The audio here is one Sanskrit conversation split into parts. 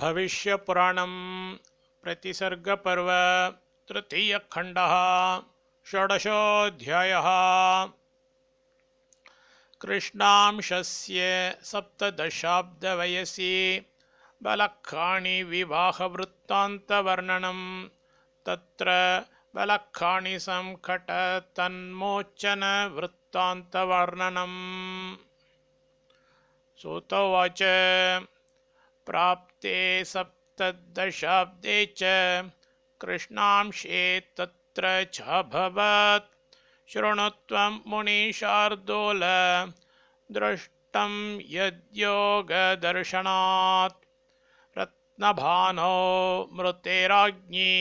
भविष्यपुराणं प्रतिसर्गपर्व तृतीयखण्डः षोडशोऽध्यायः। कृष्णांशस्य सप्तदशाब्दवयसि बलखाणि विवाहवृत्तान्तवर्णनं तत्र बलखाणि सङ्कटतन्मोचनवृत्तान्तवर्णनम् सुतोवाच प्राप्ते सप्तदशाब्दे च कृष्णांशे तत्र चाभवत् शृणुत्वं मुनिशार्दूल दृष्टं यद्योगदर्शनात्। रत्नभानो मृतेराज्ञी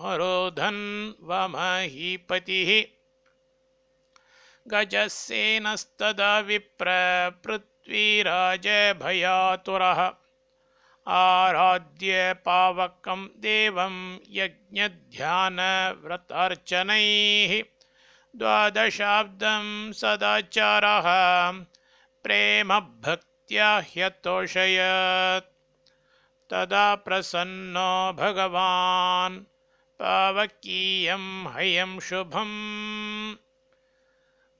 मरुधन्वमहीपतिः गजसेनस्तदा विप्र पृथ्वीराजभयातुरः आराध्य पावकं देवं यज्ञध्यानव्रतार्चनैः द्वादशाब्दं सदाचारः प्रेमभक्त्या ह्यतोषयत्। तदा प्रसन्नो भगवान् पावकीयं हयं शुभम्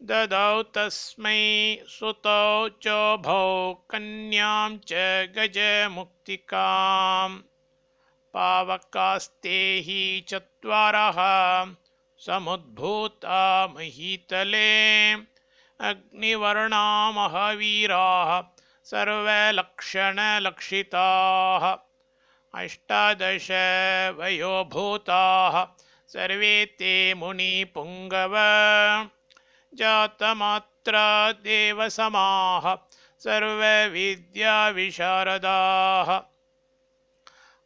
ददौ तस्मै सुतौ चोभौ कन्यां च गजमुक्तिकां पावकास्ते हि चत्वारः समुद्भूता महीतले। अग्निवर्णा महावीराः सर्वलक्षणलक्षिताः। अष्टादश वयोभूताः सर्वे ते मुनिपुङ्गव जातमात्रा देवसमाः सर्वविद्याविशारदाः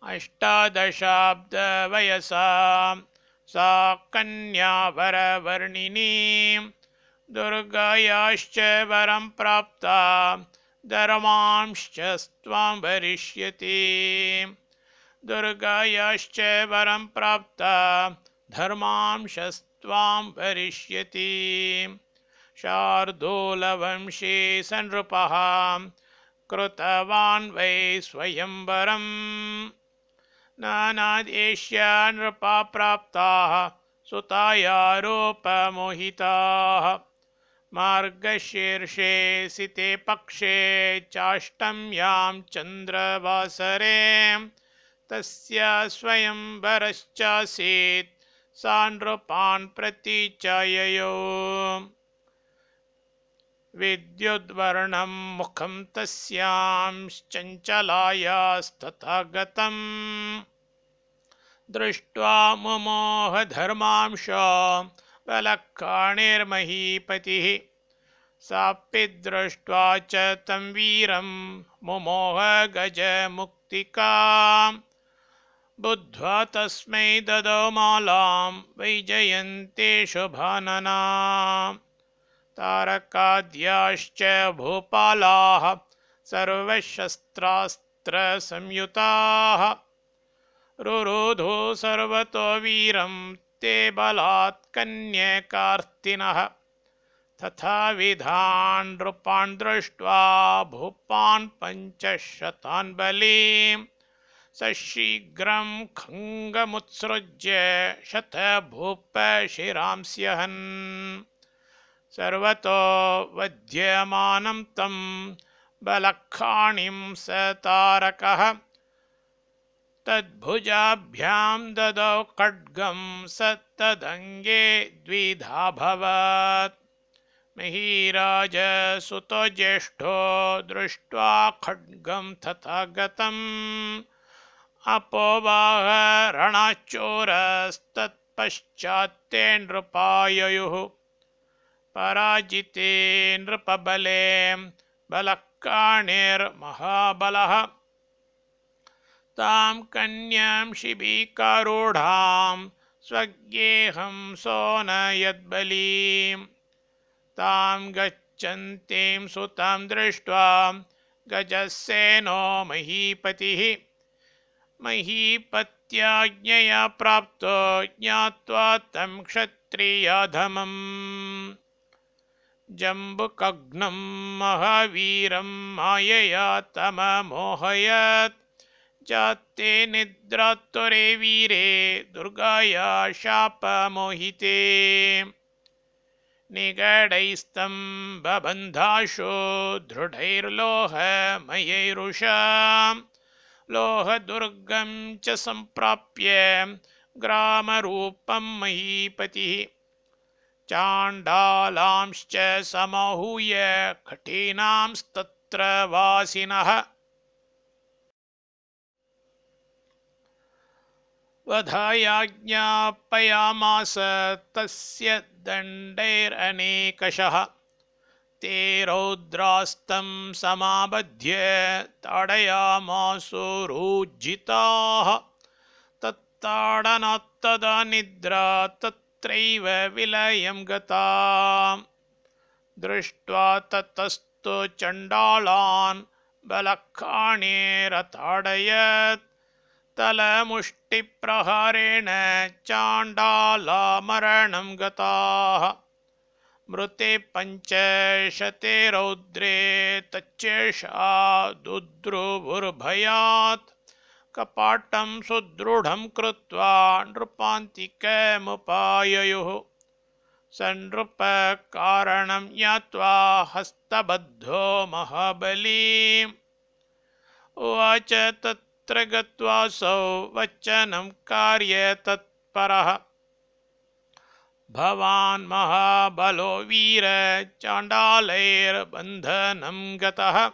अष्टादशाब्दवयसा सा कन्या वरवर्णिनी दुर्गायाश्च वरं प्राप्ता धर्मांश्च त्वां वरिष्यति। दुर्गायाश्च वरं प्राप्ता धर्मांशस्त्वां वरिष्यति। शार्दूलवंशे सनृपः, कृतवान् वै स्वयंवरम्। नानादेश्या नृपा प्राप्ताः सुतायारोपमोहिताः मार्गशीर्षे सिते पक्षे चाष्टम्यां चन्द्रवासरे। तस्य स्वयंवरश्चासीत्। सा नृपान् प्रतिचाययो। विद्युद्वर्णं मुखं तस्यांश्चञ्चलायास्तथा गतम् दृष्ट्वा मुमोहधर्मांश बलखाणिर्महीपतिः सापि दृष्ट्वा च तं वीरं मुमोहगजमुक्तिका बुद्ध्वा तस्मै ददौ मालां वैजयन्ते शुभानना तारकाद्याश्च भूपालाः सर्वशस्त्रास्त्रसंयुताः। रुरोधो सर्वतो वीरं ते बलात् कन्यकार्तिनः। तथा विधान् नृपान् दृष्ट्वा भूपान् पञ्चशतान् बलीं सशीघ्रं खङ्गमुत्सृज्य शतभूपशिरांस्यहन् सर्वतो वध्यमानं तं बलखाणिं स तारकः। तद्भुजाभ्यां ददौ खड्गं स तदङ्गे द्विधाभवत् महीराजसुतो ज्येष्ठो दृष्ट्वा खड्गं तथा गतम् अपोवाहरणाचोरस्तत्पश्चात्ते नृपाययुः पराजिते नृपबले बलकाणिर्महाबलः तां कन्यां शिबिकारूढां स्वगेहं सोनयद्बलीं तां गच्छन्तीं सुतां दृष्ट्वा गजसेनो महीपतिः महीपत्याज्ञया प्राप्तो ज्ञात्वा तं क्षत्रियाधमम्। जम्बुकघ्नं महावीरं मायया तममोहयत्। जाते निद्रात्वरे वीरे दुर्गाया शापमोहिते। निगडैस्तम्बबन्धाशो दृढैर्लोहमयैरुषा लोहदुर्गं च सम्प्राप्य ग्रामरूपं महीपतिः। चाण्डालांश्च समाहूय कठिनांस्तत्र वासिनः। वधायाज्ञापयामास तस्य दण्डैरनेकशः ते रौद्रास्तं समाबध्य ताडयामासुरोज्झिताः तत्ताडनात्तदा निद्रा तत्रैव विलयं गता दृष्ट्वा ततस्तु चण्डालान् बलखाणेरताडयत् तलमुष्टिप्रहारेण चाण्डालामरणं गताः मृते पञ्चशते रौद्रे तच्चेषा दुद्रुवुर्भयात् कपाटं सुदृढं कृत्वा नृपान्तिकमुपाययुः। सनृपकारणं ज्ञात्वा हस्तबद्धो महाबली उवाच तत्र गत्वासौ वचनं कार्यतत्परः। भवान् महाबलो वीर चाण्डालैर्बन्धनं गतः।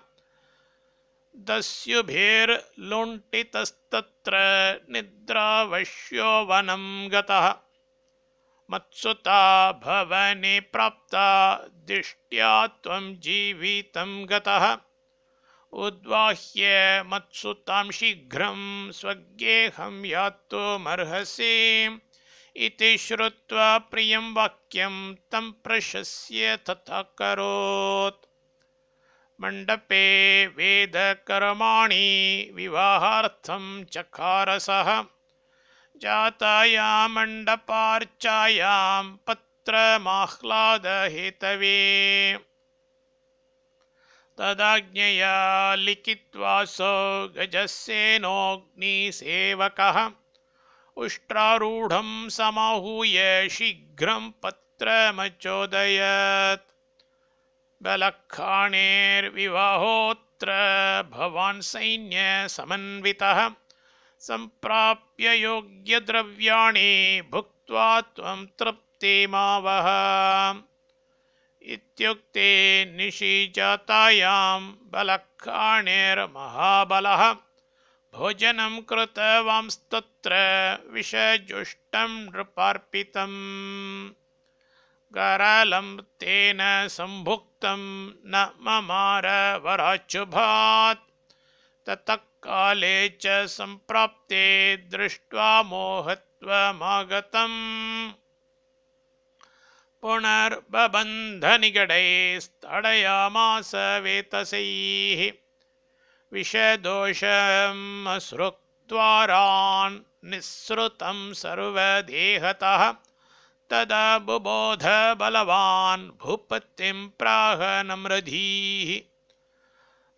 दस्युभिर्लुण्टितस्तत्र निद्रावश्यो वनं गतः। मत्सुता भवने प्राप्ता दिष्ट्या त्वं जीवितं गतः। उद्वाह्य मत्सुतां शीघ्रं स्वगेहं यातुमर्हसि इति श्रुत्वा प्रियं वाक्यं तं प्रशस्य तथा करोत् मण्डपे वेदकर्माणि विवाहार्थं चकारसः। जातायां मण्डपार्चायां पत्रमाह्लादहेतवे। तदाज्ञया लिखित्वासौ गजसेनोऽग्निसेवकः उष्ट्रारूढं समाहूय शीघ्रं पत्रमचोदयत्। बलखाणेर्विवाहोऽत्र भवान् सैन्यसमन्वितः सम्प्राप्य योग्यद्रव्याणि भुक्त्वा त्वं तृप्तिमावह इत्युक्ते निशिजातायां बलखाणेर्महाबलः भोजनं कृतवांस्तत्र विषजुष्टं नृपार्पितम्। करालं तेन सम्भुक्तं न ममार वराच्छुभात् ततः काले च सम्प्राप्ते दृष्ट्वा मोहत्वमागतम्। पुनर्बबन्धनिगडैस्तडयामास वेतसैः विषदोषमसृक्त्वारान् निःसृतं सर्वदेहतः। तदा बुबोध बलवान् भूपतिं प्राह नम्रधीः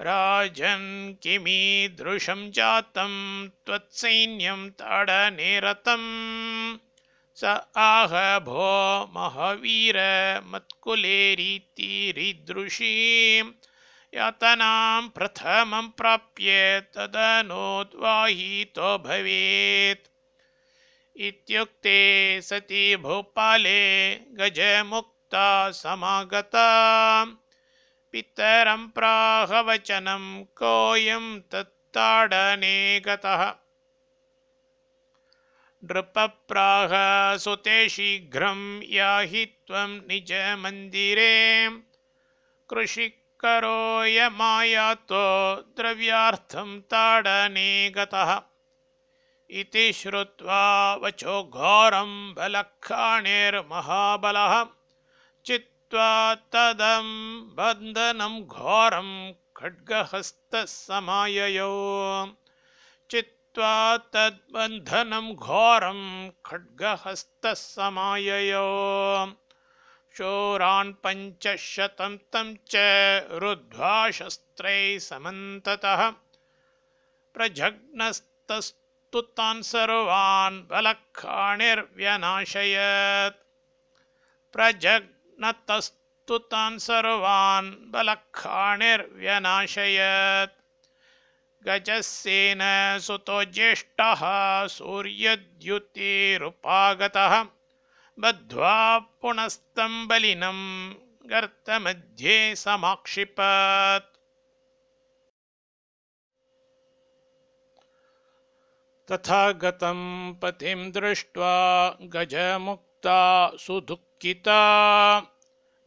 राजन् किमीदृशं जातं, त्वत्सैन्यं ताडनेरतम् स आह भो महावीर मत्कुलेरीतिरीदृशीं यातनां प्रथमं प्राप्य तदनोद्वाहितो भवेत्। इत्युक्ते सति भूपाले गजमुक्ता समागता। पितरं प्राहवचनं कोऽयं तत्ताडने गतः। नृपप्राह सुते शीघ्रं याहि त्वं निजमन्दिरे कृषिकरोऽयमायातो द्रव्यार्थं ताडने गतः। इति श्रुत्वा वचो घोरं बलखाणेर्महाबलः। चित्वा तदं बन्धनं घोरं खड्गहस्तः समाययौ चित्वा तद्बन्धनं घोरं खड्गहस्तः समाययौ शूरान् पञ्चशतं तं च रुद्ध्वा शस्त्रैः समन्ततः। प्रजघ्नस्तस्तु तान् सर्वान् बलखाणिर्व्यनाशयत्। प्रजघ्नतस्तु तान् सर्वान् बलखाणिर्व्यनाशयत्। गजस्येन सुतो ज्येष्ठः सूर्यद्युतिरुपागतः बद्ध्वा पुनस्तं बलिनं गर्तमध्ये समाक्षिपत्। तथा गतं पतिं दृष्ट्वा गजमुक्ता सुदुःखिता।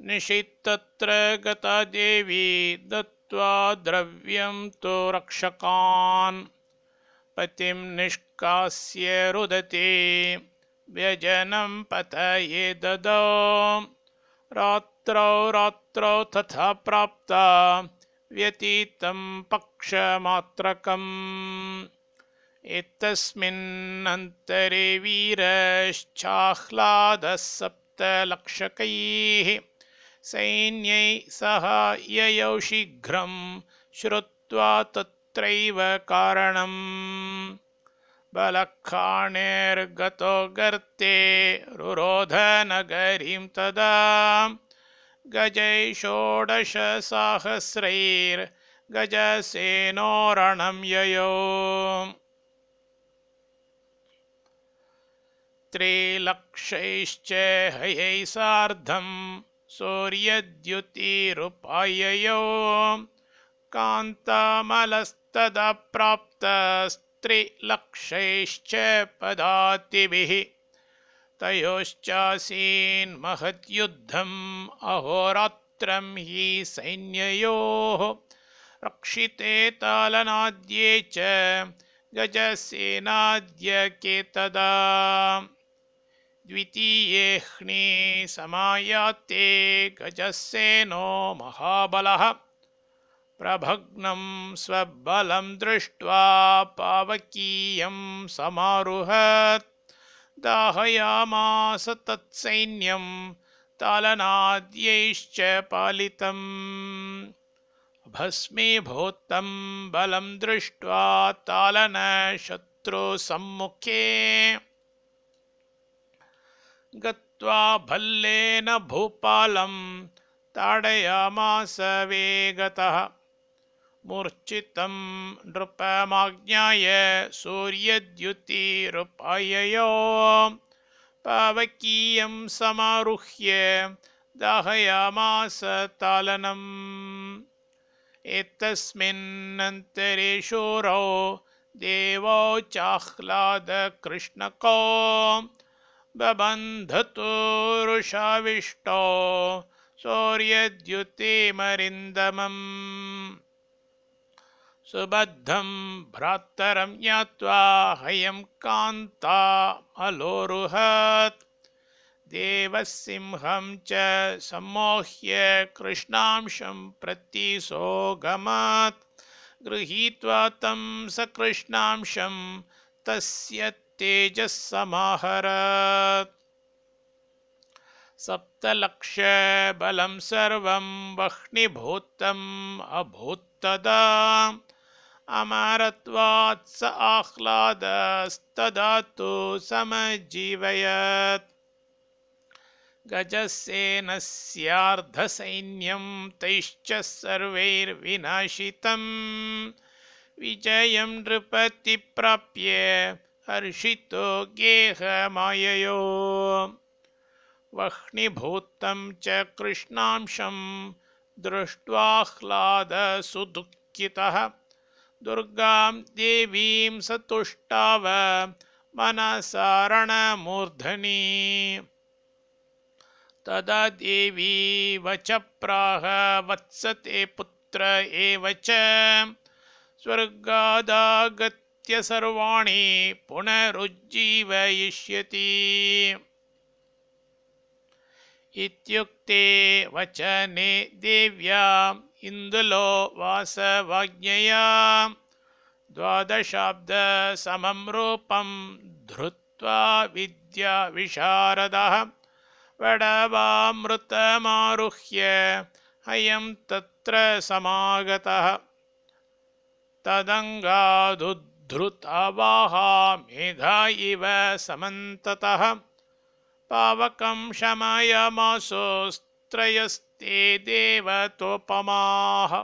निशितत्र गता देवी दत्त्वा द्रव्यं तु रक्षकान्। पतिं निष्कास्य रुदते व्यजनं पतये ददौ। रात्रौ रात्रौ तथा प्राप्ता। व्यतीतं पक्षमात्रकम्। एतस्मिन्नन्तरे वीरश्चाह्लादः सप्तलक्षकैः सैन्यै सह ययौ शीघ्रं श्रुत्वा तत्रैव कारणम् बलखाणेर्गतो गर्ते रुरोधनगरीं तदा गजै षोडशसाहस्रैर्गजसेनोरणं ययो। त्रिलक्षैश्च हयै सार्धं सूर्यद्युतिरुपाययो। कान्तामलस्तदा प्राप्तस्त्रिलक्षैश्च पदातिभिः। तयोश्चासीन् महद्युद्धम् अहोरात्रं हि सैन्ययोः। रक्षिते तालनाद्ये च गजसेनाद्यके तदा। द्वितीयेह्नि समायाते गजसेनो महाबलः। प्रभग्नं स्वबलं दृष्ट्वा पावकीयं समारुहत्। दाहयामास तत्सैन्यं तालनाद्यैश्च पालितम्। भस्मीभूतं बलं दृष्ट्वा तालनशत्रुसम्मुखे। गत्वा भल्लेन भूपालं ताडयामास वेगतः। मूर्छितं नृपमाज्ञाय सूर्यद्युतिरुपाययो पावकीयं समारुह्य दाहयामास तालनम्। एतस्मिन्नन्तरे शूरौ देवौ चाह्लादकृष्णको बबन्धतोरुषाविष्टौ शौर्यद्युतिमरिन्दमम् सुबद्धं भ्रातरं ज्ञात्वा हयं कान्ता अलोरुहत् देवसिंहं च सम्मोह्य कृष्णांशं प्रति सोगमत् गृहीत्वा तं सकृष्णांशं तस्य तेजस्समाहरत्। सप्तलक्षबलं सर्वं वह्निभूतम् अभूत्तदा अमरत्वात् स आह्लादस्तदा तु समजीवयत् गजसेनस्यार्धसैन्यं तैश्च सर्वैर्विनाशितं विजयं नृपतिप्राप्य हर्षितो गेहमाययो। वह्निभूतं च कृष्णांशं दृष्ट्वाह्लादसुदुःखितः। दुर्गां देवीं स तुष्टाव मनसारणमूर्धनि। तदा देवी वच प्राह वत्सते पुत्र एव च। स्वर्गादागत्य सर्वाणि पुनरुज्जीवयिष्यति। वचने देव्याम् इन्दुलो वासवाज्ञया द्वादशाब्दसमं रूपं धृत्वा विद्याविशारदः वडवामृतमारुह्य अयं तत्र समागतः। तदङ्गादुद्धृतवाहा मेघा इव समन्ततः। पावकं शमयमासोस्त्रयस्ते देवतोपमाः।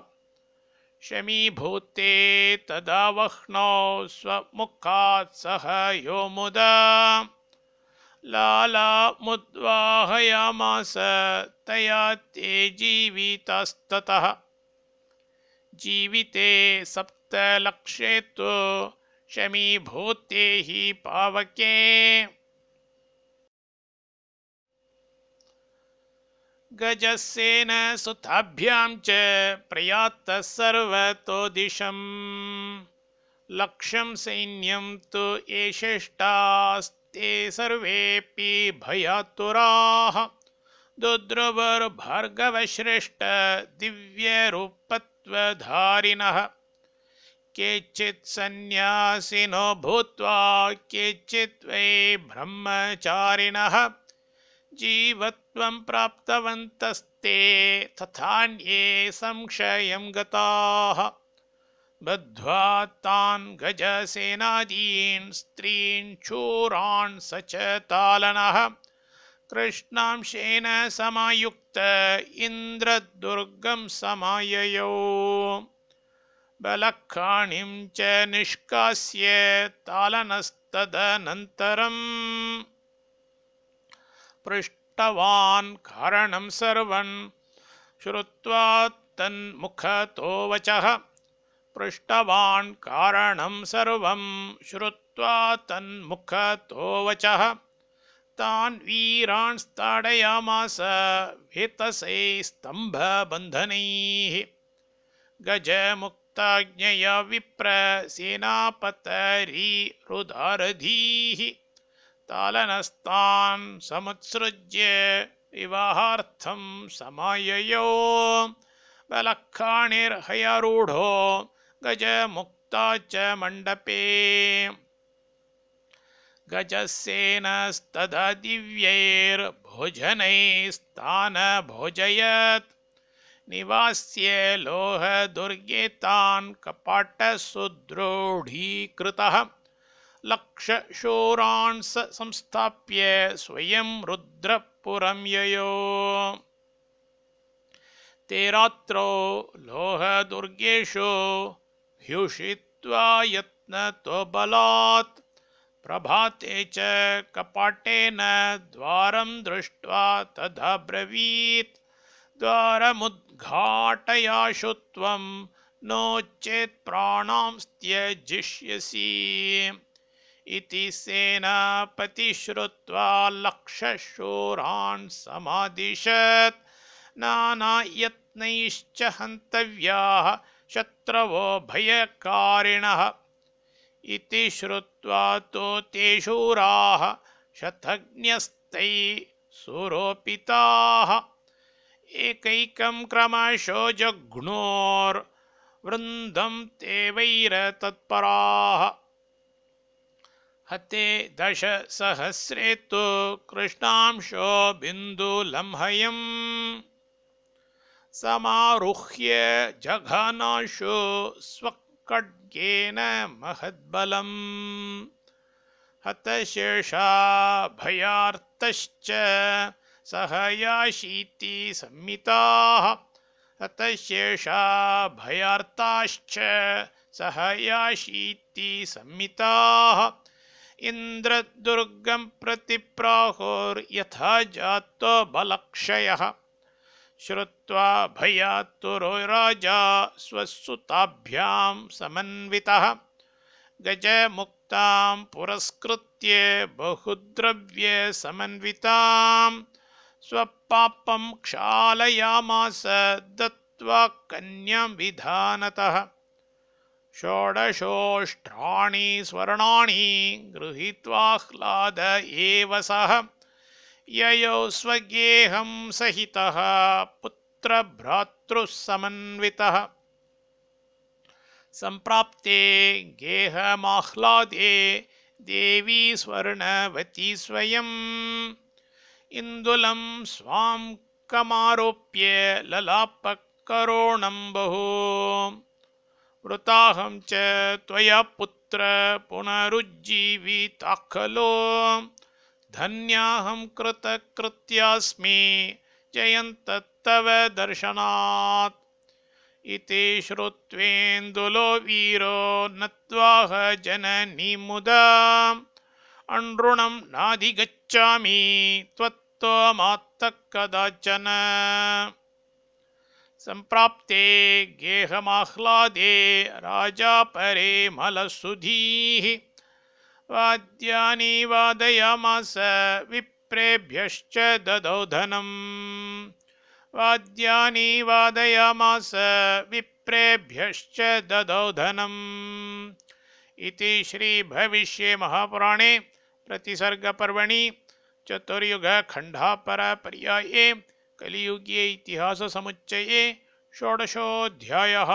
शमीभूते तदा वह्नौ स्वमुखात् सह यो मुदा। लालामुद्वाहयामास तया ते जीवितस्ततः। जीविते सप्तलक्षे तु शमीभूते हि पावके। गजस्येन सुताभ्यां च प्रयातः सर्वतो दिशम् लक्ष्यं सैन्यं तु एषेष्टास्ते सर्वेऽपि भयातुराः दुद्रुवर्भार्गवश्रेष्ठ दिव्यरूपत्वधारिणः केचित् सन्न्यासिनो भूत्वा केचित् वै ब्रह्मचारिणः जीवत्वं प्राप्तवन्तस्ते तथान्ये संशयं गताः। बद्ध्वा तान् गजसेनादीन् स्त्रीन् शूरान् स च तालनः कृष्णांशेन समायुक्त इन्द्रदुर्गं समाययौ। बलखाणिं च निष्कास्य तालनस्तदनन्तरम् पृष्टवान् कारणं सर्वं श्रुत्वा तन्मुखतो वचः। पृष्टवान् कारणं सर्वं। श्रुत्वा तन्मुखतो वचः। तान् वीरान् ताडयामास वेतसे स्तम्भबन्धनैः। गजमुक्ताज्ञया विप्र सेनापतरिरुदारधीः तालनस्तान् समुत्सृज्य विवाहार्थं समाययौ। बलखाणिर्हयारूढो गजमुक्ता च मण्डपे। गजस्येनस्तदा दिव्यैर्भोजनैस्तानभोजयत् निवास्य लोहदुर्गे तान् कपाटसुदृढीकृतः लक्षशूरान् स संस्थाप्य स्वयं रुद्रपुरं ययो ते रात्रौ लोहदुर्गेषु ह्युषित्वा यत्नतो बलात् प्रभाते च कपाटेन द्वारं दृष्ट्वा तदब्रवीत्। द्वारमुद्घाटयाशु त्वं नो चेत् प्राणां त्यजिष्यसि इति सेनापति श्रुत्वा लक्षशूरान् समादिशत्। नानायत्नैश्च हन्तव्याः शत्रवो भयकारिणः। इति श्रुत्वा तु ते शूराः शतज्ञस्तै सुरोपिताः। एकैकं क्रमशो जघ्नोर्वृन्दं ते वैरतत्पराः हते दशसहस्रे तु कृष्णांशो बिन्दुलंहयम् समारुह्य जघनाशु स्वखड्गेन महद्बलम्। हतशेषा भयार्तश्च सहयाशीति संमिताः। हतशेषा भयार्ताश्च सहयाशीति संमिताः इन्द्रदुर्गं प्रति प्राहुर्यथा जातो बलक्षयः। श्रुत्वा भयातुरो राजा स्वसुताभ्यां समन्वितः। गजमुक्तां पुरस्कृत्य बहुद्रव्यसमन्वितां स्वपापं क्षालयामास दत्त्वा कन्यां विधानतः। षोडशोष्ट्राणि स्वर्णाणि गृहीत्वाह्लाद एव सः। ययौ स्वगेहं सहितः पुत्रभ्रातृः समन्वितः। सम्प्राप्ते गेहमाह्लादे देवी स्वर्णवती स्वयम्। इन्दुलं स्वां कमारोप्य ललापकरोणं बहु वृताहं च त्वया पुत्र पुनरुज्जीविताः खलु धन्याहं कृतकृत्यास्मि जयन्तत्तव दर्शनात्। इति श्रुत्वेन्दुलो वीरो नत्वाह जननी मुदा। अनृणं नाधिगच्छामि त्वत्त्वमात्तः कदाचन सम्प्राप्ते गेहमाह्लादे राजा परे मलसुधीः। वाद्यानि वादयामास विप्रेभ्यश्च ददौ धनम्। वाद्यानि वादयामास विप्रेभ्यश्च ददौ धनम्। इति श्रीभविष्ये महापुराणे प्रतिसर्गपर्वणि चतुर्युगखण्डापरपर्याये कलियुगे इतिहाससमुच्चये षोडशोऽध्यायः।